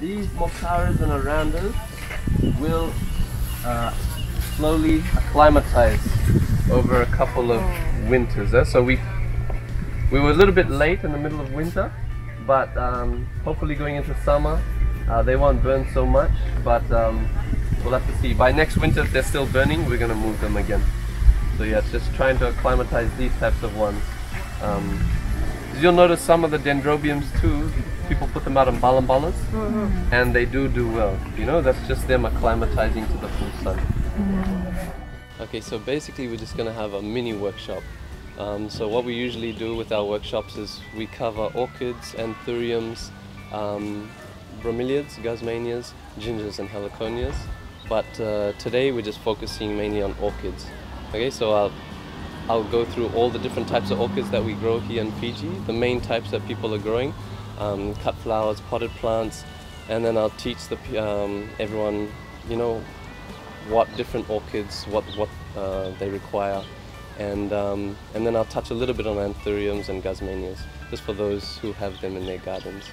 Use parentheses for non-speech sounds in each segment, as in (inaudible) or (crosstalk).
these mokaras and arandas will uh, slowly acclimatize over a couple of winters. eh? So we we were a little bit late in the middle of winter, but um, hopefully going into summer, uh, they won't burn so much. But um, we'll have to see. By next winter, if they're still burning, we're gonna move them again. So yeah, just trying to acclimatize these types of ones. Um, you'll notice some of the dendrobiums too. People put them out on balambalas, and they do do well. You know, that's just them acclimatizing to the full sun. Okay, so basically we're just going to have a mini workshop. Um, so what we usually do with our workshops is we cover orchids, anthuriums, um, bromeliads, guzmanias, gingers and heliconias. But uh, today we're just focusing mainly on orchids. Okay, so I'll, I'll go through all the different types of orchids that we grow here in Fiji, the main types that people are growing, um, cut flowers, potted plants, and then I'll teach the, um, everyone, you know, what different orchids, what what uh, they require, and um, and then I'll touch a little bit on anthuriums and guzmanias, just for those who have them in their gardens.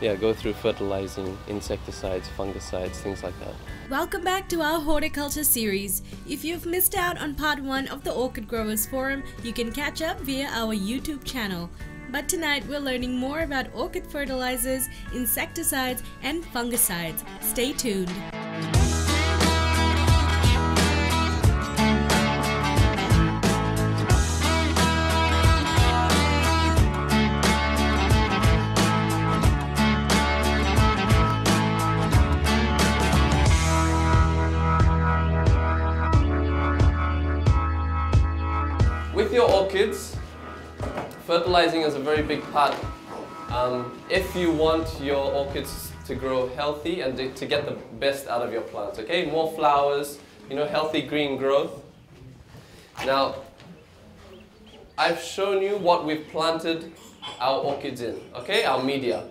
Yeah, go through fertilizing, insecticides, fungicides, things like that. Welcome back to our horticulture series. If you've missed out on part 1 of the Orchid Growers Forum, you can catch up via our YouTube channel. But tonight we're learning more about orchid fertilizers, insecticides, and fungicides. Stay tuned. Fertilizing is a very big part. Um, if you want your orchids to grow healthy and to, get the best out of your plants, okay? More flowers, you know, healthy green growth. Now, I've shown you what we've planted our orchids in, okay? Our media.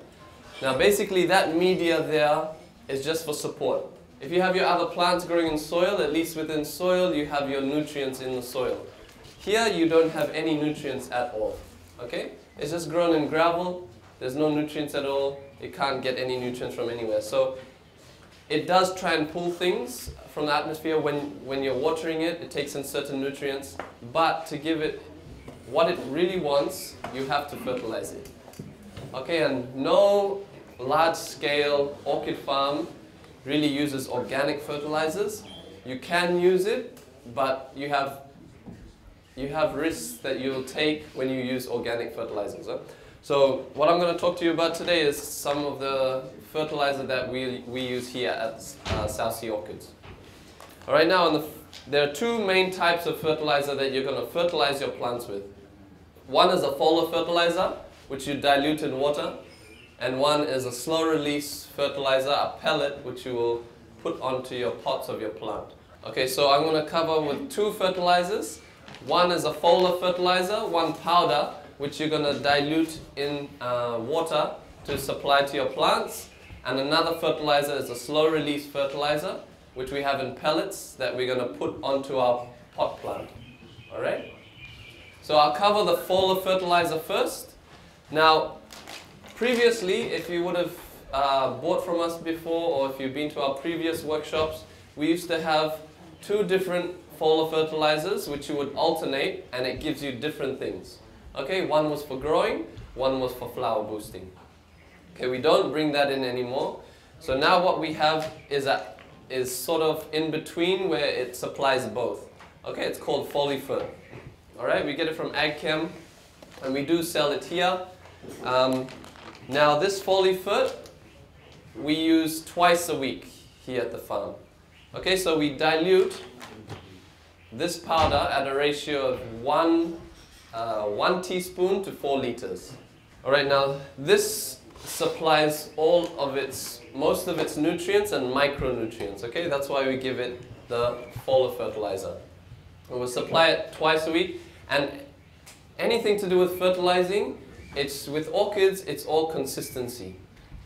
Now, basically, that media there is just for support. If you have your other plants growing in soil, at least within soil, you have your nutrients in the soil. Here, you don't have any nutrients at all, okay? It's just grown in gravel. There's no nutrients at all. It can't get any nutrients from anywhere. So, it does try and pull things from the atmosphere when, when you're watering it. It takes in certain nutrients. But to give it what it really wants, you have to fertilize it. Okay, and no large scale orchid farm really uses organic fertilizers. You can use it, but you have you have risks that you'll take when you use organic fertilizers. huh? So what I'm going to talk to you about today is some of the fertilizer that we, we use here at uh, South Sea Orchids. All right, now the, there are two main types of fertilizer that you're going to fertilize your plants with. One is a foliar fertilizer, which you dilute in water, and one is a slow release fertilizer, a pellet, which you will put onto your pots of your plant. Okay, so I'm going to cover with two fertilizers. One is a foliar fertilizer, one powder, which you're going to dilute in uh, water to supply to your plants. And another fertilizer is a slow release fertilizer, which we have in pellets that we're going to put onto our pot plant. Alright? So I'll cover the foliar fertilizer first. Now, previously, if you would have uh, bought from us before or if you've been to our previous workshops, we used to have two different foliar fertilizers which you would alternate and it gives you different things. Okay, one was for growing, one was for flower boosting. Okay, we don't bring that in anymore. So now what we have is a, is sort of in between where it supplies both. Okay, it's called Folifert. All right, we get it from AgChem, and we do sell it here. Um, now this Folifert we use twice a week here at the farm. Okay, so we dilute this powder at a ratio of one, uh, one teaspoon to four liters. All right, now this supplies all of its, most of its nutrients and micronutrients. Okay, that's why we give it the foliar fertilizer. And we'll supply it twice a week. And anything to do with fertilizing, it's with orchids, it's all consistency.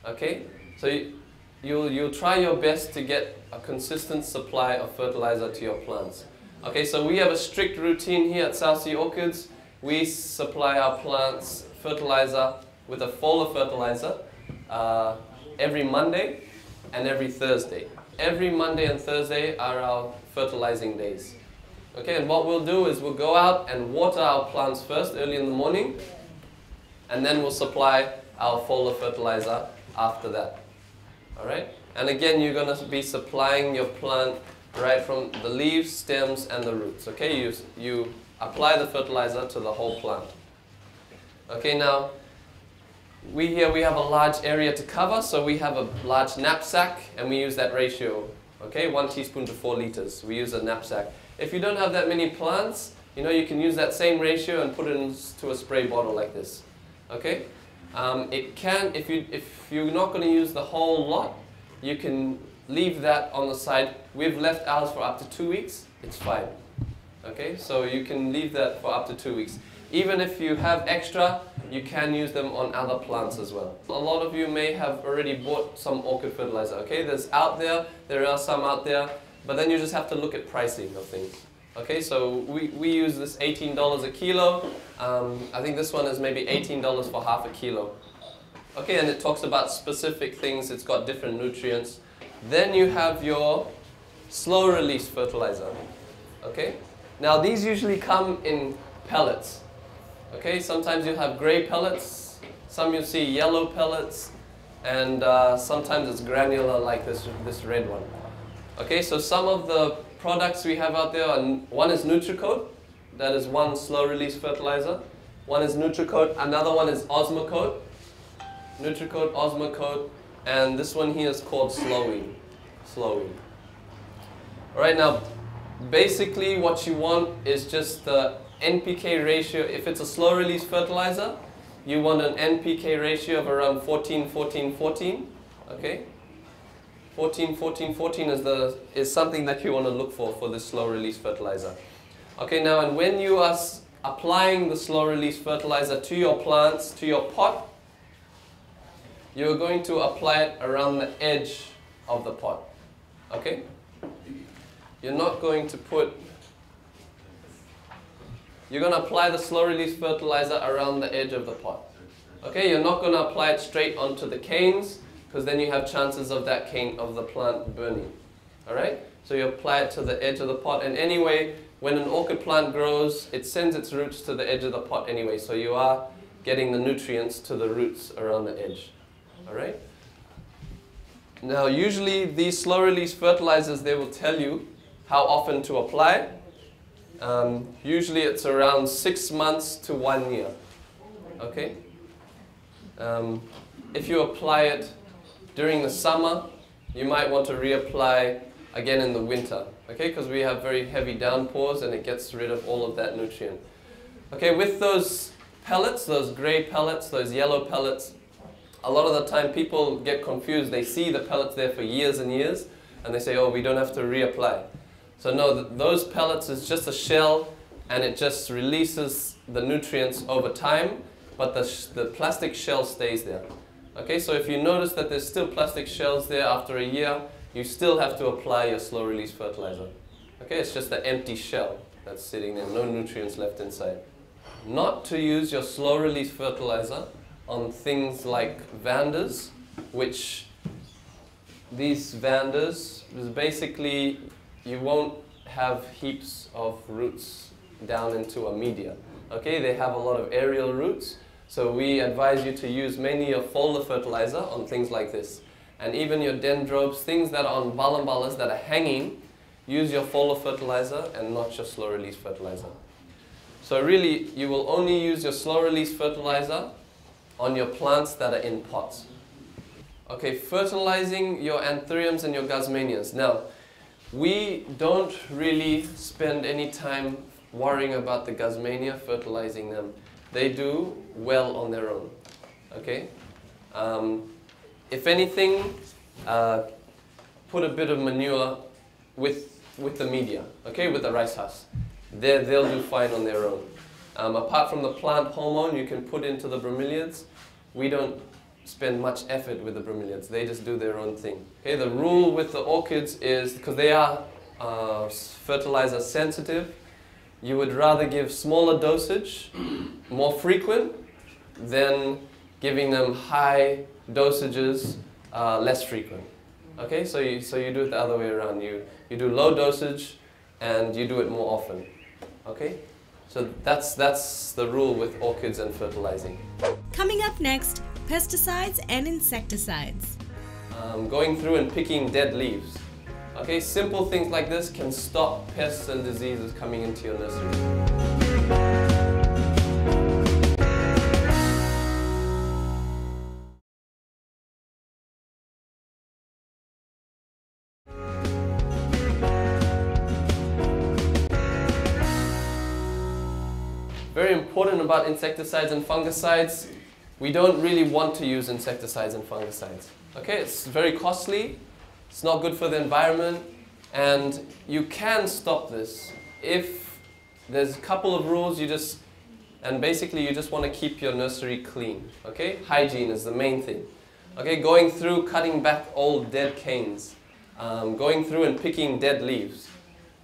Okay, so you, you'll you'll try your best to get a consistent supply of fertilizer to your plants. Okay, so we have a strict routine here at South Sea Orchids. We supply our plants fertilizer with a foliar fertilizer uh, every Monday and every Thursday. Every Monday and Thursday are our fertilizing days. Okay, and what we'll do is we'll go out and water our plants first early in the morning, and then we'll supply our foliar fertilizer after that. Alright? And again, you're going to be supplying your plant right from the leaves, stems, and the roots. Okay, you, you apply the fertilizer to the whole plant. Okay, now, we here we have a large area to cover, so we have a large knapsack, and we use that ratio. Okay, one teaspoon to four liters. We use a knapsack. If you don't have that many plants, you know, you can use that same ratio and put it into a spray bottle like this. Okay? Um, it can, if, you, if you're not going to use the whole lot, you can leave that on the side. We've left ours for up to two weeks. It's fine. Okay, so you can leave that for up to two weeks. Even if you have extra, you can use them on other plants as well. A lot of you may have already bought some orchid fertilizer. Okay, there's out there, there are some out there, but then you just have to look at pricing of things. Okay, so we, we use this $18 a kilo. Um, I think this one is maybe $18 for half a kilo. Okay, and it talks about specific things. It's got different nutrients. Then you have your slow release fertilizer. Okay, now these usually come in pellets. Okay, sometimes you have gray pellets. Some you see yellow pellets, and uh, sometimes it's granular like this this red one. Okay, so some of the products we have out there, are, one is Nutricote, that is one slow release fertilizer. One is Nutricote, another one is Osmocote. Nutricote, Osmocote, and this one here is called Slowing. Slowing. Alright, now basically what you want is just the NPK ratio. If it's a slow release fertilizer, you want an NPK ratio of around 14, 14, 14. Okay? 14, 14, 14 is, the, is something that you want to look for for this slow release fertilizer. Okay, now and when you are applying the slow release fertilizer to your plants, to your pot, you're going to apply it around the edge of the pot. Okay? You're not going to put, you're going to apply the slow release fertilizer around the edge of the pot. Okay, you're not going to apply it straight onto the canes because then you have chances of that cane of the plant burning. Alright? So you apply it to the edge of the pot and anyway, when an orchid plant grows, it sends its roots to the edge of the pot anyway, so you are getting the nutrients to the roots around the edge. Alright? Now usually these slow release fertilizers, they will tell you how often to apply. Um, usually it's around six months to one year. Okay? Um, if you apply it during the summer, you might want to reapply again in the winter, okay? Because we have very heavy downpours and it gets rid of all of that nutrient. Okay, with those pellets, those gray pellets, those yellow pellets, a lot of the time people get confused. They see the pellets there for years and years and they say, oh, we don't have to reapply. So no, th those pellets is just a shell and it just releases the nutrients over time, but the, the plastic shell stays there. Okay, so if you notice that there's still plastic shells there after a year, you still have to apply your slow release fertilizer. Okay, it's just the empty shell that's sitting there, no nutrients left inside. Not to use your slow release fertilizer on things like vandas, which these vandas is basically you won't have heaps of roots down into a media. Okay, they have a lot of aerial roots, so we advise you to use mainly your foliar fertilizer on things like this. And even your dendrobes, things that are on balambalas that are hanging, use your foliar fertilizer and not your slow release fertilizer. So really, you will only use your slow release fertilizer on your plants that are in pots. Okay, fertilizing your anthuriums and your guzmanias. Now, we don't really spend any time worrying about the guzmania, fertilizing them they do well on their own. Okay? Um, if anything, uh, put a bit of manure with, with the media, okay, with the rice husk. they they'll do fine on their own. Um, apart from the plant hormone you can put into the bromeliads, we don't spend much effort with the bromeliads. They just do their own thing. Okay, the rule with the orchids is, because they are uh, fertilizer sensitive, you would rather give smaller dosage, (clears throat) more frequent, than giving them high dosages, uh, less frequent. Okay, so you, so you do it the other way around. You, you do low dosage and you do it more often. Okay? So that's, that's the rule with orchids and fertilizing. Coming up next, pesticides and insecticides. Um, going through and picking dead leaves. Okay, simple things like this can stop pests and diseases coming into your nursery. About insecticides and fungicides, we don't really want to use insecticides and fungicides. Okay, it's very costly, it's not good for the environment, and you can stop this if there's a couple of rules you just, and basically you just want to keep your nursery clean. Okay, hygiene is the main thing. Okay, going through cutting back old dead canes, um, going through and picking dead leaves.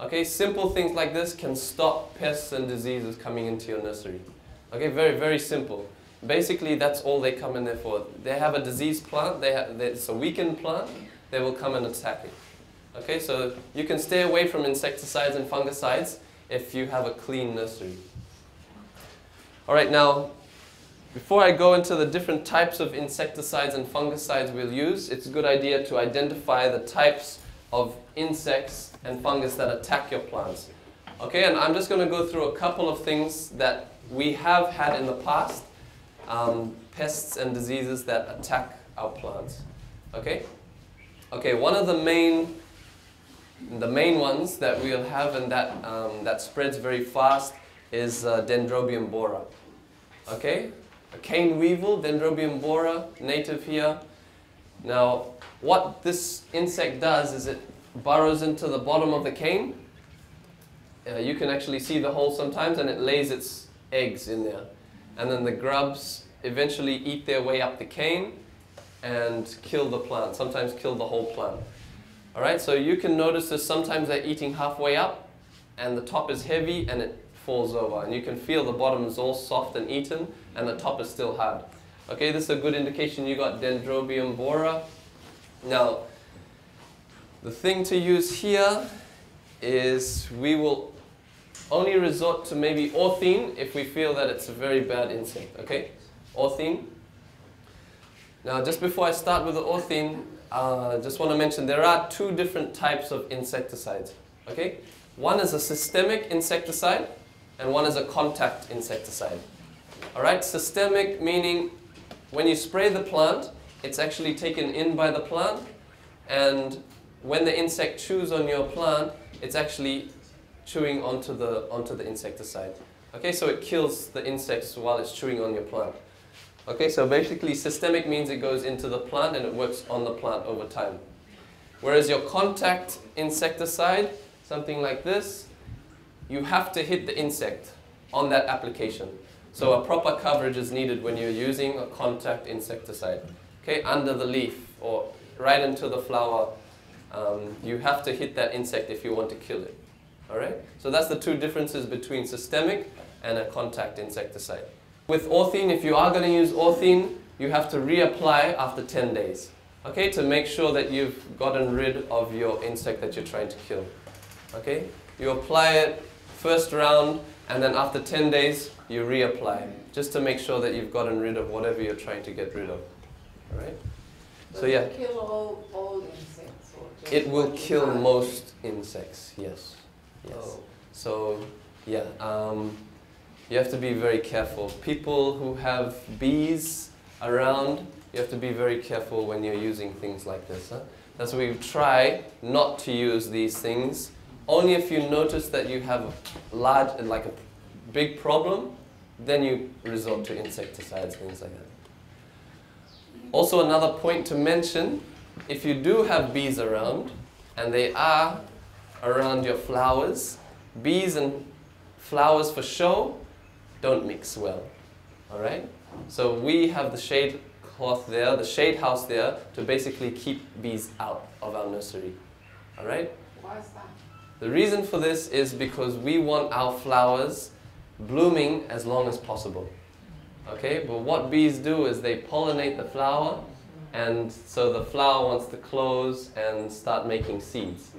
Okay, simple things like this can stop pests and diseases coming into your nursery. Okay, very, very simple. Basically, that's all they come in there for. They have a diseased plant, they have, it's a weakened plant, they will come and attack it. Okay, so you can stay away from insecticides and fungicides if you have a clean nursery. All right, now, before I go into the different types of insecticides and fungicides we'll use, it's a good idea to identify the types of insects and fungus that attack your plants. Okay, and I'm just going to go through a couple of things that we have had in the past, um, pests and diseases that attack our plants. Okay? Okay, one of the main, the main ones that we'll have and that, um, that spreads very fast is uh, Dendrobium borer. Okay? A cane weevil, Dendrobium borer, native here. Now, what this insect does is it burrows into the bottom of the cane. Uh, you can actually see the hole sometimes and it lays its eggs in there. And then the grubs eventually eat their way up the cane and kill the plant, sometimes kill the whole plant. All right, so you can notice that sometimes they're eating halfway up and the top is heavy and it falls over. And you can feel the bottom is all soft and eaten and the top is still hard. Okay, this is a good indication you got Dendrobium borer. Now, the thing to use here is we will only resort to maybe orthene if we feel that it's a very bad insect, okay? Orthene. Now, just before I start with the orthene, I uh, just want to mention there are two different types of insecticides, okay? One is a systemic insecticide and one is a contact insecticide. All right, systemic meaning when you spray the plant, it's actually taken in by the plant and when the insect chews on your plant, it's actually chewing onto the, onto the insecticide. Okay, so it kills the insects while it's chewing on your plant. Okay, so basically systemic means it goes into the plant and it works on the plant over time. Whereas your contact insecticide, something like this, you have to hit the insect on that application. So a proper coverage is needed when you're using a contact insecticide. Okay, under the leaf or right into the flower um, you have to hit that insect if you want to kill it. All right? So that's the two differences between systemic and a contact insecticide. With orthene, if you are going to use orthene, you have to reapply after 10 days. Okay, to make sure that you've gotten rid of your insect that you're trying to kill. Okay? You apply it first round, and then after 10 days, you reapply, just to make sure that you've gotten rid of whatever you're trying to get rid of. All right? So yeah. it kill all, all insects It will kill most insects, yes. Yes. Oh. So, yeah, um, you have to be very careful. People who have bees around, you have to be very careful when you're using things like this. Huh? That's why we try not to use these things. Only if you notice that you have a large, like a big problem, then you resort to insecticides, things like that. Also, another point to mention if you do have bees around and they are around your flowers, bees and flowers for show don't mix well. All right? So we have the shade cloth there, the shade house there to basically keep bees out of our nursery. All right? Why is that? The reason for this is because we want our flowers blooming as long as possible. Okay, but what bees do is they pollinate the flower and so the flower wants to close and start making seeds.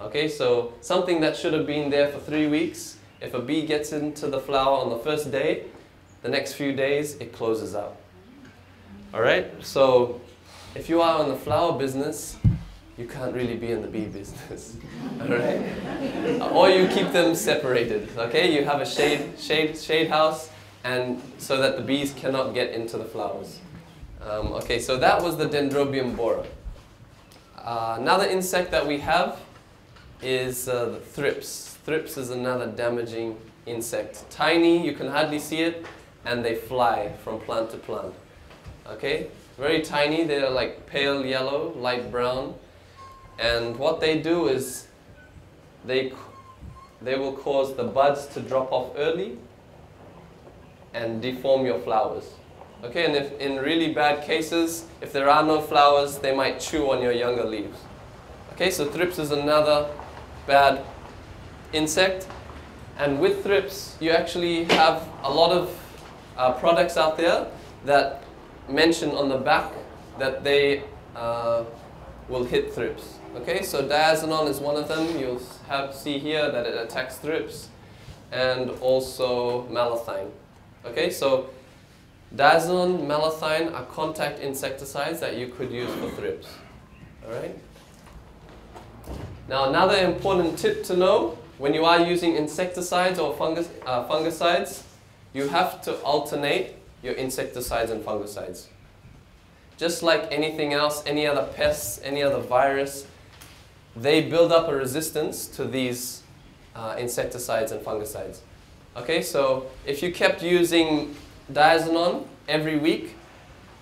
Okay, so something that should have been there for three weeks, if a bee gets into the flower on the first day, the next few days it closes out. All right, so if you are in the flower business, you can't really be in the bee business. (laughs) All right, or you keep them separated. Okay, you have a shade shade shade house, and so that the bees cannot get into the flowers. Um, okay, so that was the Dendrobium borer. Uh, another insect that we have is uh, the thrips. Thrips is another damaging insect. Tiny, you can hardly see it, and they fly from plant to plant. Okay, very tiny, they're like pale yellow, light brown, and what they do is they, they will cause the buds to drop off early and deform your flowers. Okay, and if in really bad cases, if there are no flowers, they might chew on your younger leaves. Okay, so thrips is another bad insect. And with thrips, you actually have a lot of uh, products out there that mention on the back that they uh, will hit thrips. Okay, so diazinon is one of them. You'll have see here that it attacks thrips, and also malathion. Okay, so diazinon, malathion are contact insecticides that you could use for thrips. All right. Now, another important tip to know when you are using insecticides or fungus, uh, fungicides, you have to alternate your insecticides and fungicides. Just like anything else, any other pests, any other virus, they build up a resistance to these uh, insecticides and fungicides. Okay, so if you kept using diazinon every week,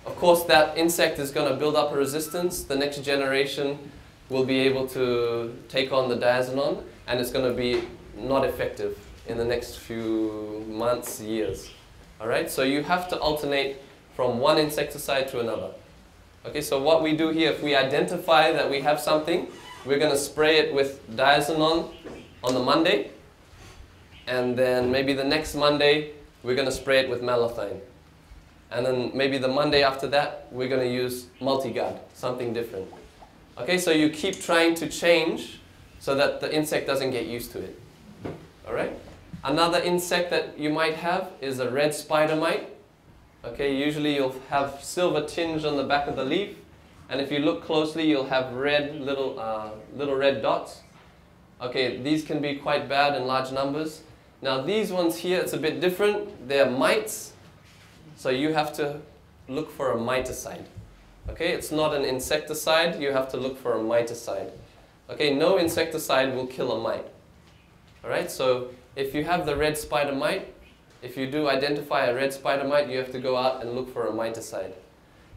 of course that insect is going to build up a resistance. The next generation will be able to take on the diazinon and it's going to be not effective in the next few months, years. All right, so you have to alternate from one insecticide to another. Okay, so what we do here, if we identify that we have something, we're going to spray it with diazinon on the Monday, and then maybe the next Monday, we're going to spray it with malathion. And then maybe the Monday after that, we're going to use multigard, something different. Okay, so you keep trying to change so that the insect doesn't get used to it. All right? Another insect that you might have is a red spider mite. Okay, usually you'll have silver tinge on the back of the leaf, and if you look closely, you'll have red little uh, little red dots. Okay, these can be quite bad in large numbers. Now these ones here, it's a bit different. They're mites, so you have to look for a miticide. Okay, it's not an insecticide, you have to look for a miticide. Okay, no insecticide will kill a mite. Alright, so if you have the red spider mite, if you do identify a red spider mite, you have to go out and look for a miticide.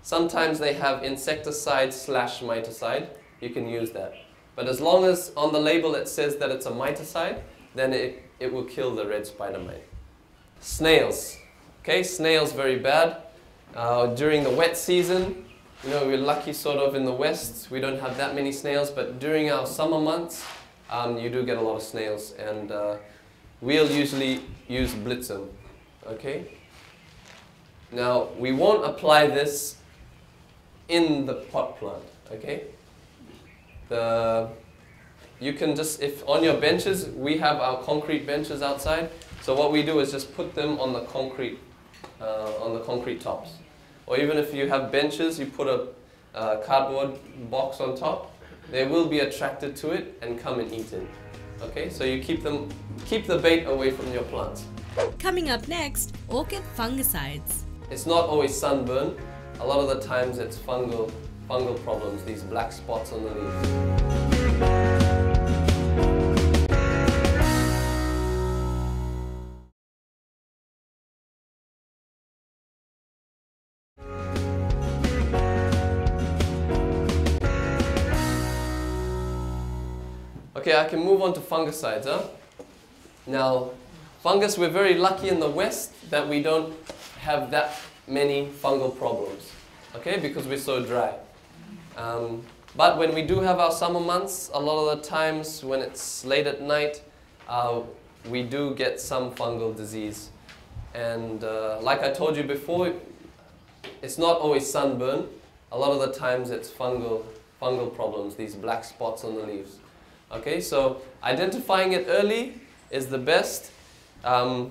Sometimes they have insecticide slash miticide, you can use that. But as long as on the label it says that it's a miticide, then it, it will kill the red spider mite. Snails. Okay, snails very bad. Uh, during the wet season, you know, we're lucky sort of in the west, we don't have that many snails, but during our summer months, um, you do get a lot of snails, and uh, we'll usually use Blitzem, okay? Now, we won't apply this in the pot plant, okay? The, you can just, if on your benches, we have our concrete benches outside, so what we do is just put them on the concrete, uh, on the concrete tops. Or even if you have benches, you put a uh, cardboard box on top, they will be attracted to it and come and eat it. Okay, so you keep them, keep the bait away from your plants. Coming up next, orchid fungicides. It's not always sunburn. A lot of the times it's fungal, fungal problems, these black spots on the leaves. Okay, I can move on to fungicides. Huh? Now, fungus, we're very lucky in the West that we don't have that many fungal problems, okay, because we're so dry. Um, but when we do have our summer months, a lot of the times when it's late at night, uh, we do get some fungal disease. And uh, like I told you before, it's not always sunburn. a lot of the times it's fungal, fungal problems, these black spots on the leaves. Okay, so identifying it early is the best um,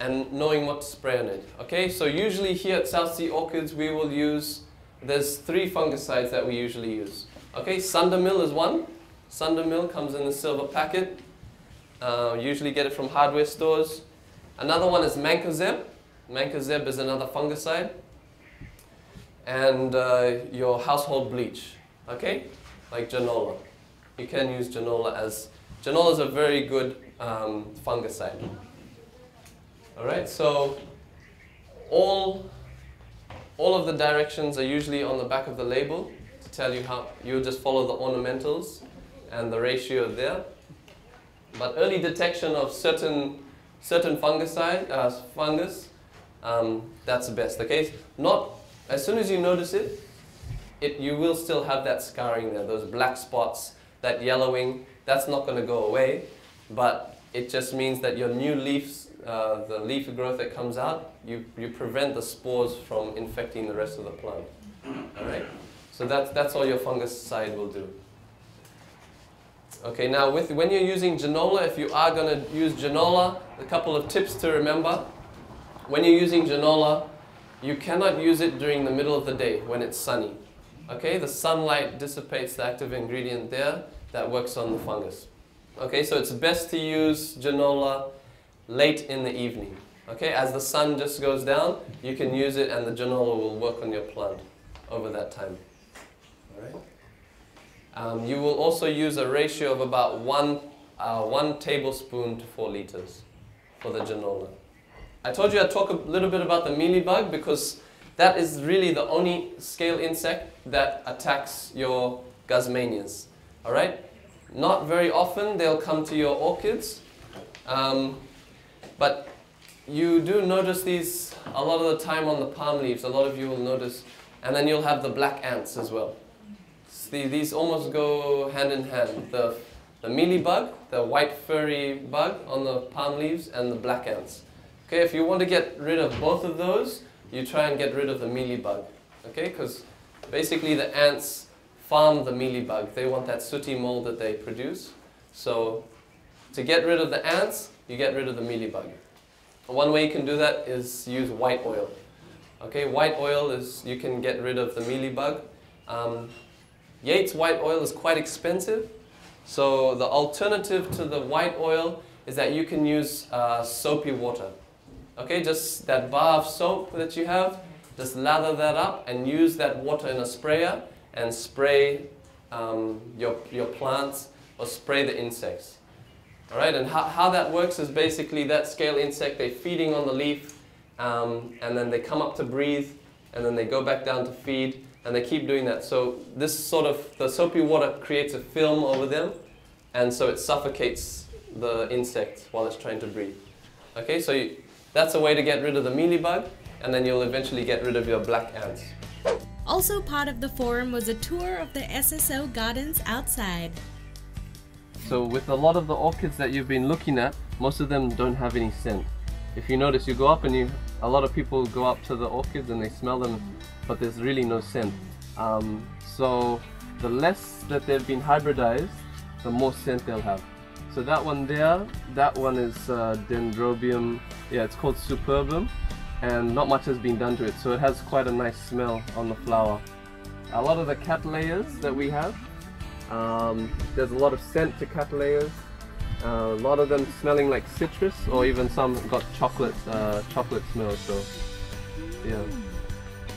and knowing what to spray on it. Okay, so usually here at South Sea Orchids we will use, there's three fungicides that we usually use. Okay, Sundomil is one. Sundomil comes in a silver packet. Uh, usually get it from hardware stores. Another one is Mancozeb. Mancozeb is another fungicide. And uh, your household bleach, okay? Like Janola. You can use Janola as, Janola is a very good um, fungicide. Alright, so all, all of the directions are usually on the back of the label to tell you how, you just follow the ornamentals and the ratio there. But early detection of certain, certain fungicide, uh, fungus, um, that's the best, okay? Not, as soon as you notice it, it, you will still have that scarring there, those black spots, that yellowing, that's not going to go away, but it just means that your new leaves, uh, the leaf growth that comes out, you, you prevent the spores from infecting the rest of the plant. All right? So that's, that's all your fungicide will do. Okay, now with, when you're using Janola, if you are going to use Janola, a couple of tips to remember. When you're using Janola, you cannot use it during the middle of the day when it's sunny. Okay, the sunlight dissipates the active ingredient there that works on the fungus. Okay, so it's best to use Janola late in the evening. Okay, as the sun just goes down, you can use it and the Janola will work on your plant over that time. All right. Um, you will also use a ratio of about one, uh, one tablespoon to four liters for the Janola. I told you I'd talk a little bit about the mealybug because that is really the only scale insect that attacks your guzmanias. All right? Not very often they'll come to your orchids, um, but you do notice these a lot of the time on the palm leaves. A lot of you will notice, and then you'll have the black ants as well. See, these almost go hand in hand. The, the mealybug, the white furry bug on the palm leaves, and the black ants. Okay, if you want to get rid of both of those, you try and get rid of the mealybug. Okay, because basically the ants farm the mealybug. They want that sooty mold that they produce. So to get rid of the ants, you get rid of the mealybug. One way you can do that is use white oil. Okay, white oil is, you can get rid of the mealybug. Um, Yates white oil is quite expensive. So the alternative to the white oil is that you can use uh, soapy water. Okay, just that bar of soap that you have, just lather that up and use that water in a sprayer and spray um, your, your plants or spray the insects. All right, and how, how that works is basically that scale insect, they're feeding on the leaf um, and then they come up to breathe and then they go back down to feed and they keep doing that. So this sort of, the soapy water creates a film over them and so it suffocates the insect while it's trying to breathe. Okay, so you, that's a way to get rid of the mealybug and then you'll eventually get rid of your black ants. Also part of the forum was a tour of the SSO gardens outside. So with a lot of the orchids that you've been looking at, most of them don't have any scent. If you notice, you go up and you, a lot of people go up to the orchids and they smell them, but there's really no scent. Um, so the less that they've been hybridized, the more scent they'll have. So that one there, that one is uh, Dendrobium, yeah, it's called Superbum, and not much has been done to it, so it has quite a nice smell on the flower. A lot of the cattleyas that we have, um, there's a lot of scent to cattleyas. Uh, a lot of them smelling like citrus, or even some got chocolate, uh, chocolate smell. So, yeah.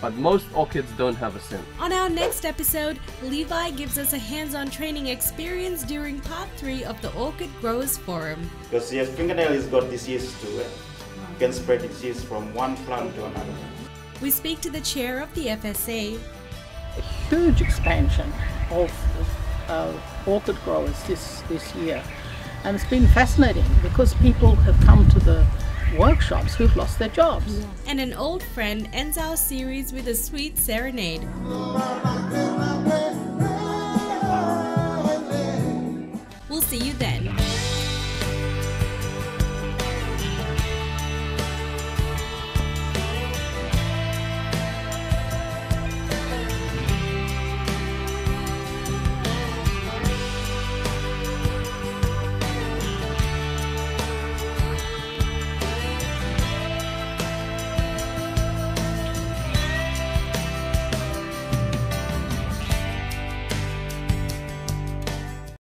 But most orchids don't have a scent. On our next episode, Levi gives us a hands-on training experience during part 3 of the Orchid Growers Forum. Because yes, fingernail has got disease too. Eh? can spread disease from one plant to another. We speak to the chair of the FSA. A huge expansion of uh, orchid growers this, this year. And it's been fascinating because people have come to the workshops who've lost their jobs. And an old friend ends our series with a sweet serenade. We'll see you then.